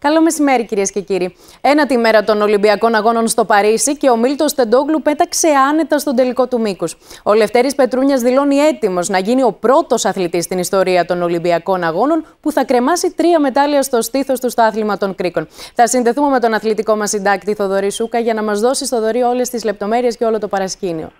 Καλό μεσημέρι, κυρίες και κύριοι. Ένα τη μέρα των Ολυμπιακών Αγώνων στο Παρίσι και ο Μίλτος Στεντόγλου πέταξε άνετα στον τελικό του μήκους. Ο Λευτέρης Πετρούνιας δηλώνει έτοιμος να γίνει ο πρώτος αθλητής στην ιστορία των Ολυμπιακών Αγώνων που θα κρεμάσει τρία μετάλλια στο στήθος του στο άθλημα των Κρίκων. Θα συνδεθούμε με τον αθλητικό μας συντάκτη Θοδωρή Σούκα για να μας δώσει στο δωρή όλες τις λεπτομέρειες και όλο το παρασκήνιο.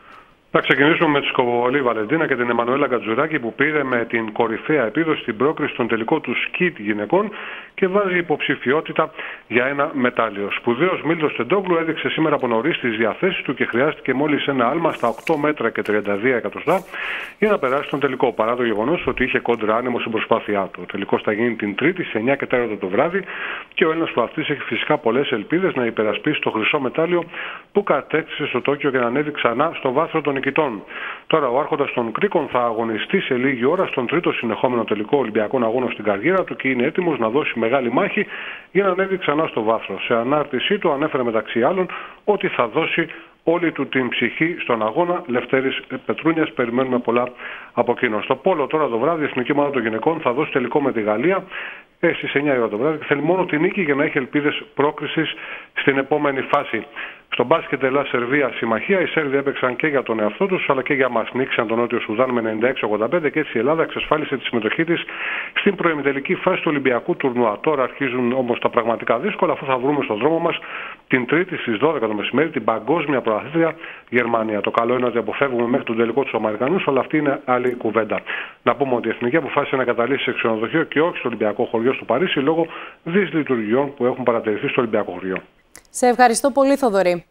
Θα ξεκινήσουμε με τη Σκοβολή Βαλεντίνα και την Εμμανουέλα Κατζουράκη που πήρε με την κορυφαία επίδοση στην πρόκριση στον τελικό του σκίτ γυναικών και βάζει υποψηφιότητα για ένα μετάλλιο. Σπουδαίος Μίλτος Τεντόγλου έδειξε σήμερα από νωρίς τις διαθέσεις του και χρειάστηκε μόλις ένα άλμα στα 8 μέτρα και 32 εκατοστά για να περάσει τον τελικό. Παρά το γεγονός ότι είχε κόντρα άνεμο στην προσπάθειά του. Ο τελικός θα γίνει την Τρίτη σε 9 και 4 το βράδυ και ο Έλληνας προαθή έχει φυσικά πολλές ελπίδες να υπερασπίσει το χρυσό μετάλλιο που κατέκτησε στο Τόκιο και να ανέβει ξανά στο βάθρο των νικητών. Τώρα ο Άρχοντας των Κρίκων θα αγωνιστεί σε λίγη ώρα στον τρίτο συνεχόμενο τελικό Ολυμπιακό Αγώνα στην καριέρα του και είναι έτοιμος να δώσει μεγάλη μάχη για να ανέβει ξανά στο βάθρο. Σε ανάρτησή του ανέφερε μεταξύ άλλων ότι θα δώσει όλη του την ψυχή στον αγώνα. Λευτέρης Πετρούνιας, περιμένουμε πολλά από εκείνο. Στο Πόλο τώρα το βράδυ η Εθνική Ομάδα των Γυναικών θα δώσει τελικό με τη Γαλλία ε, στις 9 ώρα το βράδυ και θέλει μόνο την νίκη για να έχει ελπίδες πρόκρισης στην επόμενη φάση. Στο μπάσκετ Ελλάδα-Σερβία συμμαχία, οι Σέρβοι έπαιξαν και για τον εαυτό τους αλλά και για μας. Νίξαν τον Νότιο Σουδάν με 96-85 και έτσι η Ελλάδα εξασφάλισε τη συμμετοχή της στην προημιτελική φάση του Ολυμπιακού τουρνουά. Τώρα αρχίζουν όμως τα πραγματικά δύσκολα, αφού θα βρούμε στον δρόμο μας την Τρίτη στις 12 το μεσημέρι την παγκόσμια προαθήτρια Γερμανία. Το καλό είναι ότι αποφεύγουμε μέχρι τον τελικό τους Αμερικανούς, αλλά αυτή είναι άλλη κουβέντα. Να πούμε ότι η Εθνική αποφάσισε να καταλήξει σε ξενοδοχείο και όχι στο Ολυμπιακό χωριό του Παρίσι λόγω δυσλειτουργιών που έχουν παρατηρηθεί στο Ολυμπιακό χωριό. Σε ευχαριστώ πολύ, Θοδωρή.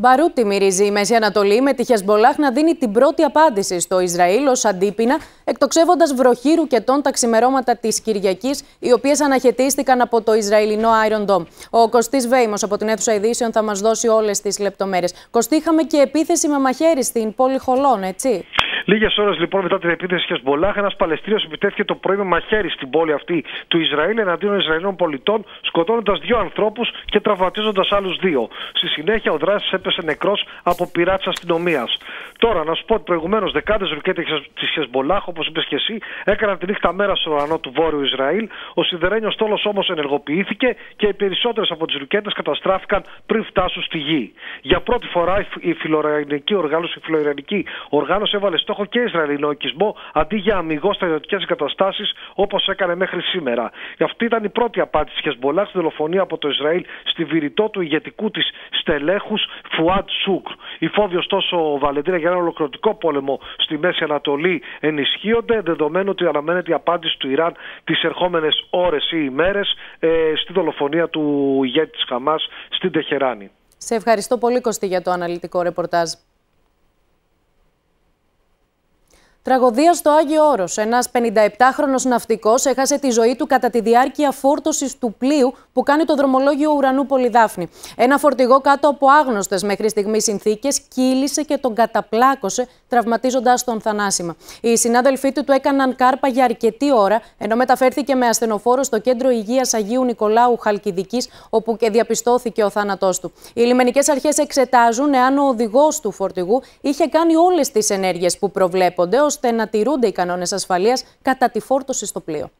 Μπαρούτι μυρίζει η Μέση Ανατολή με τη Χεσμολάχ να δίνει την πρώτη απάντηση στο Ισραήλ ως αντίπεινα, εκτοξεύοντας βροχή ρουκετών τα ξημερώματα της Κυριακής, οι οποίες αναχαιτίστηκαν από το Ισραηλινό Iron Dome. Ο Κωστής Βέιμος από την αίθουσα ειδήσεων θα μας δώσει όλες τις λεπτομέρειες. Κωστή, είχαμε και επίθεση με μαχαίρι στην πόλη Χολών, έτσι. Λίγες ώρες λοιπόν μετά την επίθεση Χεσμολάχ, ένας Παλαιστίνιος επιτέθηκε το πρωί με μαχαίρι στην πόλη αυτή του Ισραήλ εναντίον Ισραηλινών πολιτών, σκοτώνοντας δύο ανθρώπους και τραυματίζοντας άλλους δύο. Στη συνέχεια, ο δράστη έπεσε νεκρός από πειρά τη αστυνομίας. Τώρα, να σου πω ότι προηγουμένως δεκάδες ρουκέτε της Χεσμολάχ, όπως είπες και εσύ, έκαναν τη νύχτα μέρα στο ουρανό του βόρειου Ισραήλ. Ο σιδερένιος τόλο όμως ενεργοποιήθηκε και οι περισσότερες από τις ρουκέτε καταστράφηκαν πριν φτάσουν στη γη. Για πρώτη φορά η φιλοειρανική οργάνωση, η φιλοειρανική οργάνωση έβαλε στόχο και Ισραηλινό οικισμό αντί για αμυγός στρατιωτικές εγκαταστάσεις όπως έκανε μέχρι σήμερα. Αυτή ήταν η πρώτη απάντηση της Χεσμολάχ στη δολοφονία από το Ισραήλ στη βηρητό του ηγετικού της στελέχους Φουάτ Σούκ. Οι φόβοι ωστόσο Βαλεντίνα για ένα ολοκληρωτικό πόλεμο στη Μέση Ανατολή ενισχύονται, δεδομένου ότι αναμένεται η απάντηση του Ιράν τις ερχόμενες ώρες ή ημέρες ε, στη δολοφονία του ηγέτη της Χαμάς στην Τεχεράνη. Σε ευχαριστώ πολύ Κωστή για το αναλυτικό ρεπορτάζ. Τραγωδίας στο Άγιο Όρος. Ένας 57χρονο ναυτικός έχασε τη ζωή του κατά τη διάρκεια φόρτωσης του πλοίου που κάνει το δρομολόγιο ουρανού Πολυδάφνη. Ένα φορτηγό κάτω από άγνωστες μέχρι στιγμής συνθήκες κύλησε και τον καταπλάκωσε, τραυματίζοντας τον θανάσιμα. Οι συνάδελφοί του του έκαναν κάρπα για αρκετή ώρα, ενώ μεταφέρθηκε με ασθενοφόρο στο κέντρο υγείας Αγίου Νικολάου Χαλκιδικής, όπου και διαπιστώθηκε ο θάνατός του. Οι λιμενικές αρχές εξετάζουν εάν ο οδηγός του φορτηγού είχε κάνει όλες τις ενέργειες που προβλέπονται ώστε να τηρούνται οι κανόνες ασφαλείας κατά τη φόρτωση στο πλοίο.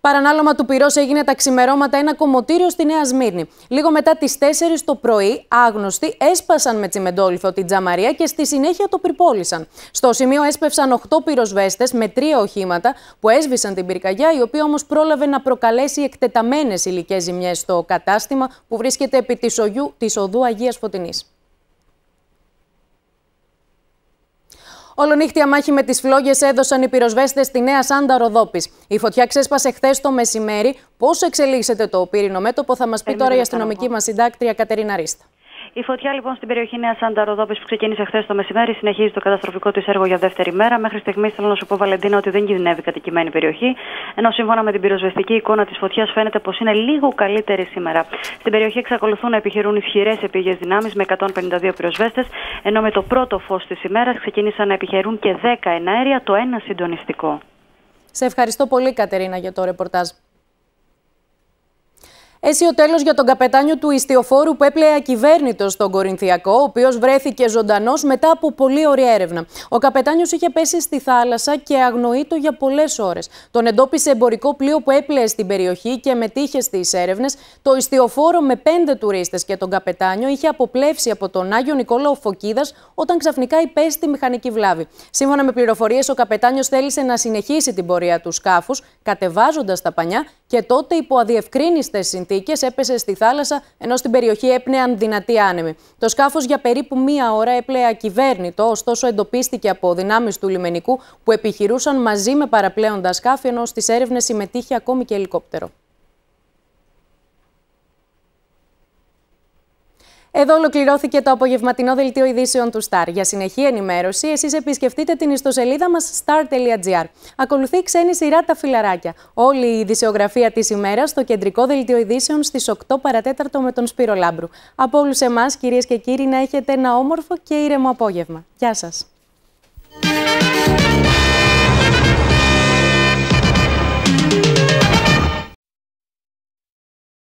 Παρανάλωμα του πυρός έγινε τα ξημερώματα ένα κομμωτήριο στη Νέα Σμύρνη. Λίγο μετά τις 4 το πρωί, άγνωστοι έσπασαν με τσιμεντόλιθο την τζαμαρία και στη συνέχεια το πυρπόλησαν. Στο σημείο έσπευσαν 8 πυροσβέστες με τρία οχήματα που έσβησαν την πυρκαγιά, η οποία όμως πρόλαβε να προκαλέσει εκτεταμένες υλικές ζημιές στο κατάστημα που βρίσκεται επί της οδού Αγίας Φωτεινής. Ολονύχτια μάχη με τις φλόγες έδωσαν οι πυροσβέστες στη Νέα Σάντα Ροδόπης. Η φωτιά ξέσπασε χθες το μεσημέρι. Πώς εξελίσσεται το πύρινο μέτωπο, θα μας πει τώρα η αστυνομική μας συντάκτρια Κατερίνα Ρίστα. Η φωτιά λοιπόν στην περιοχή Νέας Σάντα Ροδόπη που ξεκίνησε χθες το μεσημέρι συνεχίζει το καταστροφικό της έργο για δεύτερη μέρα. Μέχρι στιγμής θέλω να σου πω, Βαλεντίνα, ότι δεν κινδυνεύει κατοικημένη περιοχή. Ενώ σύμφωνα με την πυροσβεστική εικόνα της φωτιάς φαίνεται πως είναι λίγο καλύτερη σήμερα. Στην περιοχή εξακολουθούν να επιχειρούν ισχυρές επίγειες δυνάμεις με 152 πυροσβέστες, ενώ με το πρώτο φως της ημέρας ξεκίνησαν να επιχειρούν και 10 εναέρια, το ένα συντονιστικό. Σε ευχαριστώ πολύ, Κατερίνα, για το ρεπορτάζ. Ο τέλος για τον καπετάνιο του ιστιοφόρου που έπλεε ακυβέρνητος στον Κορινθιακό, ο οποίος βρέθηκε ζωντανός μετά από πολύ ωραία έρευνα. Ο καπετάνιος είχε πέσει στη θάλασσα και αγνοείτο για πολλές ώρες. Τον εντόπισε εμπορικό πλοίο που έπλεε στην περιοχή και μετήχε στις έρευνες. Το ιστιοφόρο με πέντε τουρίστες και τον καπετάνιο είχε αποπλέψει από τον Άγιο Νικόλαο Φωκίδας όταν ξαφνικά υπέστη μηχανική βλάβη. Σύμφωνα με πληροφορίες, ο καπετάνιος θέλησε να συνεχίσει την πορεία του σκάφους, κατεβάζοντας τα πανιά και τότε υπό αδιευκρίνηστε συνθήκες έπεσε στη θάλασσα, ενώ στην περιοχή έπνεαν δυνατοί άνεμοι. Το σκάφος για περίπου μία ώρα έπλεε ακυβέρνητο, ωστόσο εντοπίστηκε από δυνάμεις του λιμενικού που επιχειρούσαν μαζί με παραπλέοντα σκάφη, ενώ στις έρευνες συμμετείχε ακόμη και ελικόπτερο. Εδώ ολοκληρώθηκε το απογευματινό δελτίο ειδήσεων του Star. Για συνεχή ενημέρωση, εσείς επισκεφτείτε την ιστοσελίδα μας star.gr. Ακολουθεί η ξένη σειρά Τα Φιλαράκια. Όλη η ειδησιογραφία της ημέρας στο κεντρικό δελτίο ειδήσεων στις 8 παρατέταρτο με τον Σπύρο Λάμπρου. Από όλους εμάς, κυρίες και κύριοι, να έχετε ένα όμορφο και ήρεμο απόγευμα. Γεια σας.